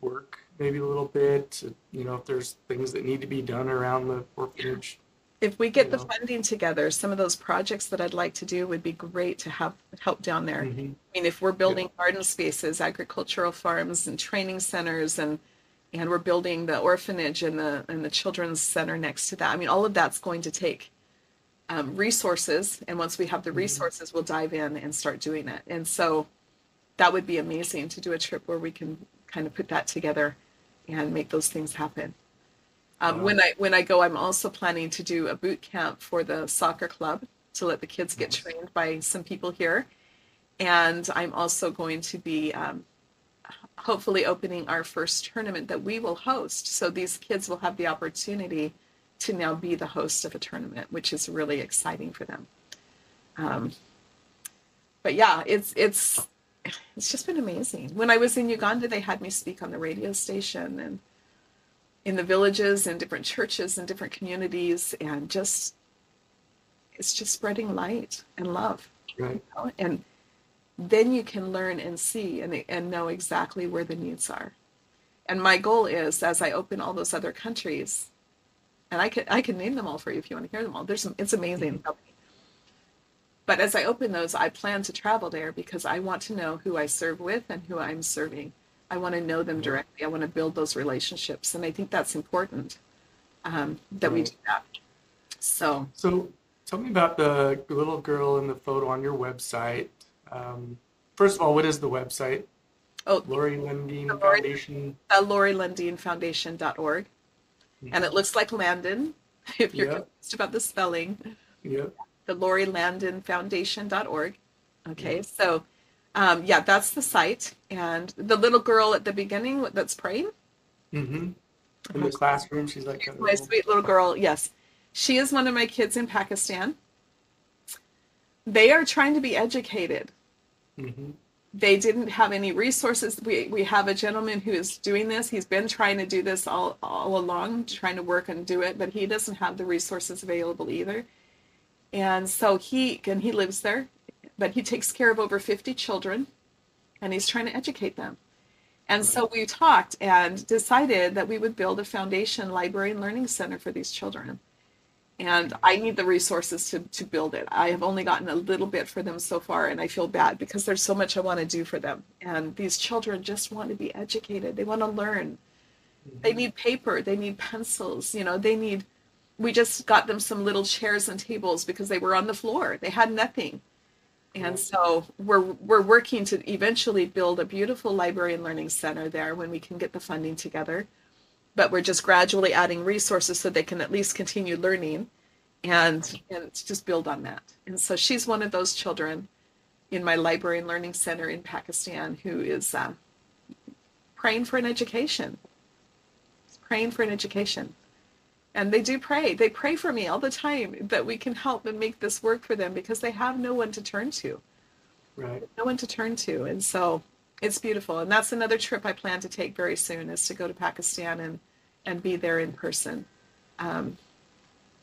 work maybe a little bit. To, you know, if there's things that need to be done around the orphanage. If we get the funding together, some of those projects that I'd like to do would be great to have help down there. Mhm. I mean, if we're building garden spaces, agricultural farms, and training centers, and and we're building the orphanage and the and the children's center next to that. I mean, all of that's going to take um, resources, and once we have the resources, we'll dive in and start doing it. And so, that would be amazing to do a trip where we can kind of put that together and make those things happen. Um, Wow. When I when I go, I'm also planning to do a boot camp for the soccer club to let the kids get Nice. trained by some people here, and I'm also going to be um, hopefully opening our first tournament that we will host. So these kids will have the opportunity to now be the host of a tournament, which is really exciting for them. Um, but yeah, it's it's it's just been amazing. When I was in Uganda, they had me speak on the radio station and in the villages and different churches and different communities, and just it's just spreading light and love Right. you know? and then you can learn and see and, and know exactly where the needs are. And my goal is as i open all those other countries and i can i can name them all for you if you want to hear them all. There's some, it's amazing. Mm-hmm. But as i open those i plan to travel there because i want to know who i serve with and who i'm serving i want to know them directly i want to build those relationships and i think that's important um, that we do that so So tell me about the little girl in the photo on your website. Um, first of all, what is the website? oh Lori Lundeen The Lori- Foundation. uh, LoriLundeenFoundation.org. And it looks like Landin, [laughs] if you're Yeah. confused about the spelling, Yep. the Lori Landin Foundation.org. Okay, so um, yeah, that's the site. And the little girl at the beginning that's praying, Mm-hmm. In the classroom, she's like my little, sweet little girl, yes, she is one of my kids in Pakistan. They are trying to be educated. Mhm. they didn't have any resources. We we have a gentleman who is doing this. He's been trying to do this all all along, trying to work and do it, but he doesn't have the resources available either. And so he and he lives there, but he takes care of over 50 children and he's trying to educate them. And so we talked and decided that we would build a foundation library and learning center for these children. And I need the resources to, to build it. I have only gotten a little bit for them so far, and I feel bad because there's so much I want to do for them. And these children just want to be educated, they want to learn. They need paper, they need pencils, you know, they need. We just got them some little chairs and tables because they were on the floor, they had nothing and so we're we're working to eventually build a beautiful library and learning center there when we can get the funding together. But we're just gradually adding resources so they can at least continue learning and and just build on that. And so she's one of those children in my library and learning center in pakistan who is uh, praying for an education. Praying for an education and they do pray they pray for me all the time that we can help and make this work for them because they have no one to turn to Right. no one to turn to and so it's beautiful and that's another trip i plan to take very soon is to go to pakistan and and be there in person um,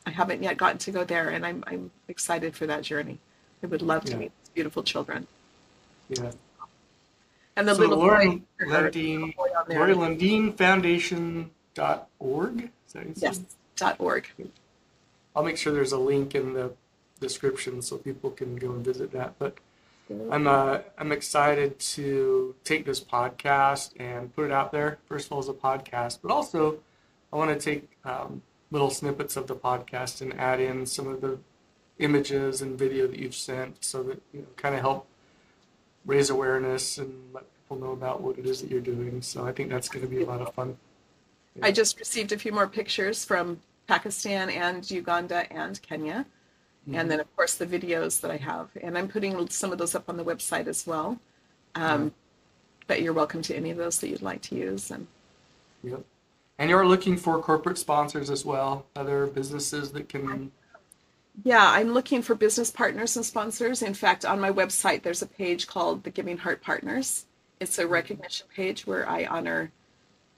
i haven't yet gotten to go there and i'm, I'm excited for that journey i would love to Yeah. meet these beautiful children Yeah. and the so little Lori boy, Lundeen, boy on there. Lori Lundeen Foundation dot org. Is that what you said? yes org I'll make sure there's a link in the description so people can go and visit that. But I'm uh, I'm excited to take this podcast and put it out there. First of all, as a podcast, but also I want to take um, little snippets of the podcast and add in some of the images and video that you've sent, so that you know, kind of help raise awareness and let people know about what it is that you're doing. So I think that's going to be a lot of fun. I just received a few more pictures from Pakistan and Uganda and Kenya. And then, of course, the videos that I have. And I'm putting some of those up on the website as well. Um, But you're welcome to any of those that you'd like to use. And Yep. And you're looking for corporate sponsors as well, other businesses that can. yeah, I'm looking for business partners and sponsors. In fact, on my website, there's a page called the Giving Heart Partners. It's a recognition page where I honor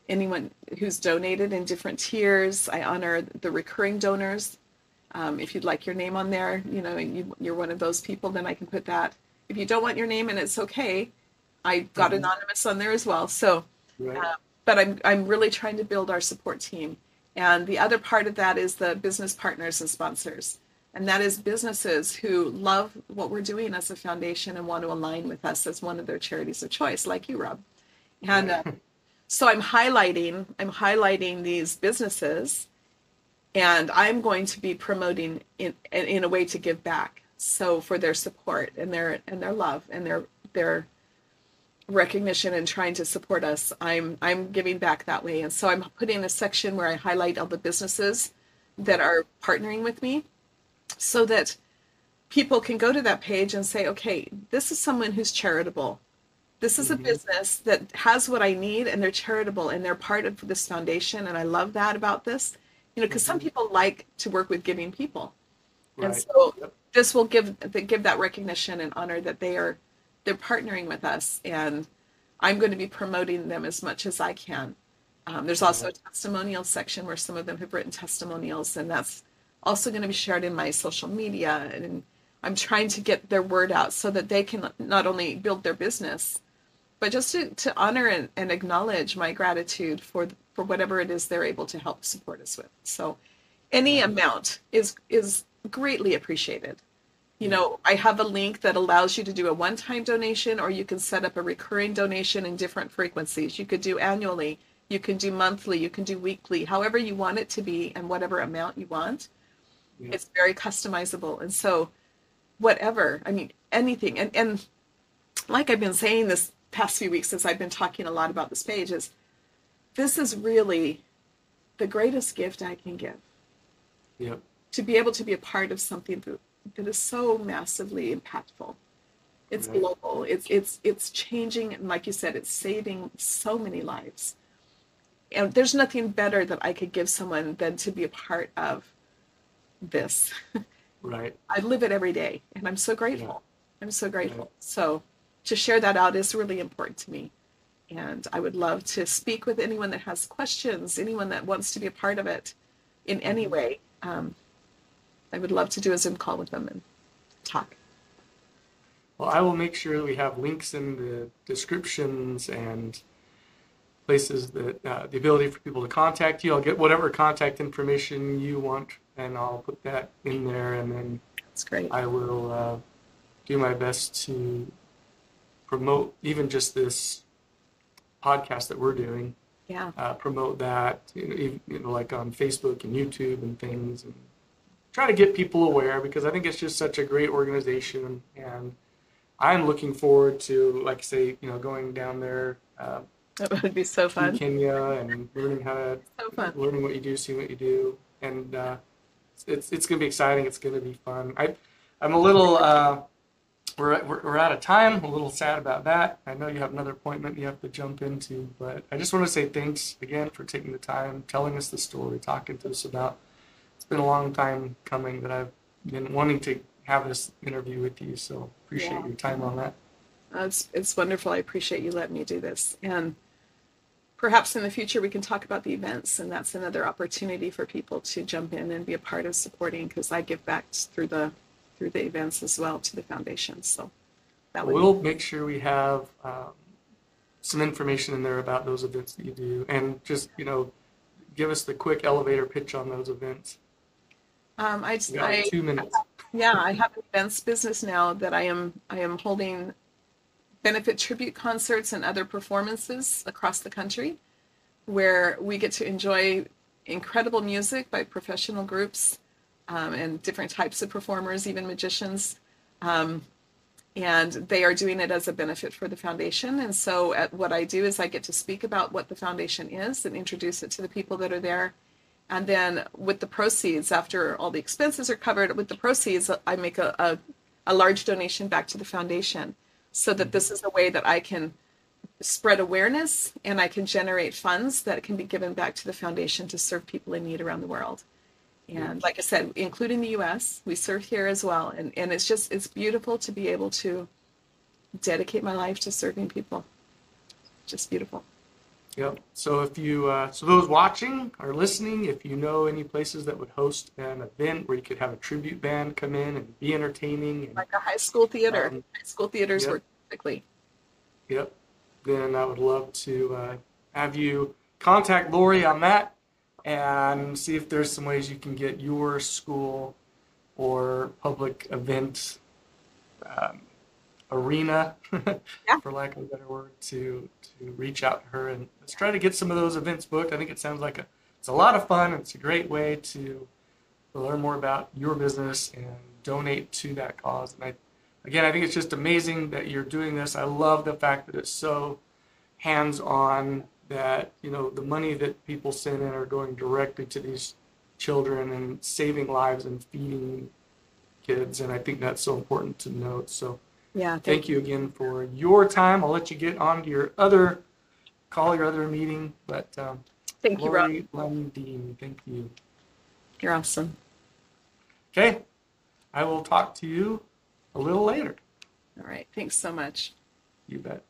anyone who's donated in different tiers. I honor the recurring donors. Um, if you'd like your name on there, you know, you, you're one of those people, then I can put that. If you don't want your name and it's okay, I got Mhm. anonymous on there as well. So, Right. uh, but I'm I'm really trying to build our support team. And the other part of that is the business partners and sponsors. And that is businesses who love what we're doing as a foundation and want to align with us as one of their charities of choice, like you, Rob. And uh, [laughs] so I'm highlighting I'm highlighting these businesses, and I'm going to be promoting in in a way to give back. So for their support and their and their love and their their recognition and trying to support us, I'm I'm giving back that way. And so I'm putting a section where I highlight all the businesses that are partnering with me, so that people can go to that page and say, okay, this is someone who's charitable. This is a Mhm. business that has what I need and they're charitable and they're part of this foundation. And I love that about this, you know, because some Mhm. people like to work with giving people. And so Yep. this will give give that recognition and honor that they are they're partnering with us and i'm going to be promoting them as much as i can um, there's also a testimonial section where some of them have written testimonials and that's also going to be shared in my social media and i'm trying to get their word out so that they can not only build their business but just to, to honor and, and acknowledge my gratitude for for whatever it is they're able to help support us with. So any amount is is greatly appreciated. You know i have a link that allows you to do a one-time donation or you can set up a recurring donation in different frequencies. You could do annually you can do monthly you can do weekly however you want it to be and whatever amount you want. Yeah. it's very customizable. And so whatever i mean anything. And and like i've been saying this past few weeks as i've been talking a lot about this page is this is really the greatest gift i can give Yep. to be able to be a part of something that, that is so massively impactful. It's Right. global. It's it's it's changing, and like you said, it's saving so many lives. And there's nothing better that I could give someone than to be a part of this. [laughs] Right. I live it every day, and I'm so grateful. I'm so grateful. Right. So, to share that out is really important to me. And I would love to speak with anyone that has questions, anyone that wants to be a part of it in any way. Um, I would love to do a Zoom call with them and talk. Well, I will make sure we have links in the descriptions and places that uh, the ability for people to contact you. I'll get whatever contact information you want, and I'll put that in there, and then That's great. I will uh, do my best to promote even just this podcast that we're doing. Yeah. Uh, promote that, you know, even, you know, like on Facebook and YouTube and things, and try to get people aware because I think it's just such a great organization, and I'm looking forward to, like I say, you know, going down there uh, That would be so fun. Kenya and learning how to So learning what you do, seeing what you do, and uh, it's it's gonna be exciting. It's gonna be fun. I I'm a little uh, we're, we're we're out of time. a little sad about that. I know you have another appointment you have to jump into, but I just want to say thanks again for taking the time, telling us the story, talking to us about. It's been a long time coming that I've been wanting to have this interview with you. So appreciate Yeah. your time on that. Uh, it's, it's wonderful. I appreciate you letting me do this. And perhaps in the future we can talk about the events, and that's another opportunity for people to jump in and be a part of supporting because I give back through the through the events as well to the foundation. So that would We'll make sure we have um, some information in there about those events that you do, and just you know, give us the quick elevator pitch on those events. um, I, just, I two minutes. yeah I have an events business now that I am I am holding benefit tribute concerts and other performances across the country where we get to enjoy incredible music by professional groups um, and different types of performers, even magicians. Um, and they are doing it as a benefit for the foundation. And so, at, what I do is I get to speak about what the foundation is and introduce it to the people that are there. And then, with the proceeds, after all the expenses are covered, with the proceeds, I make a, a, a large donation back to the foundation so that this is a way that I can spread awareness and I can generate funds that can be given back to the foundation to serve people in need around the world. And like I said, including the US, we serve here as well. And, and it's just, it's beautiful to be able to dedicate my life to serving people. Just beautiful. Yep. So if you, uh, so those watching or listening, if you know any places that would host an event where you could have a tribute band come in and be entertaining, and Like a high school theater. Um, high school theaters yep. work typically. Yep. Then I would love to uh, have you contact Lori on that and see if there's some ways you can get your school or public event um, arena, [laughs] Yeah. for lack of a better word, to to reach out to her and let's try to get some of those events booked. I think it sounds like a it's a lot of fun. It's a great way to learn more about your business and donate to that cause. And I again, I think it's just amazing that you're doing this. I love the fact that it's so hands-on that, you know, the money that people send in are going directly to these children and saving lives and feeding kids. And I think that's so important to note. So Yeah. thank you again for your time. I'll let you get on to your other call, your other meeting. But um, Thank you, Rob. Lori Lundeen, thank you. You're awesome. Okay, I will talk to you a little later. All right. Thanks so much. You bet.